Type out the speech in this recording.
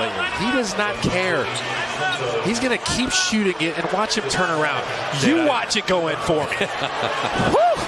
lately. He does not care. He's going to keep shooting it and watch him turn around. You watch it go in for me.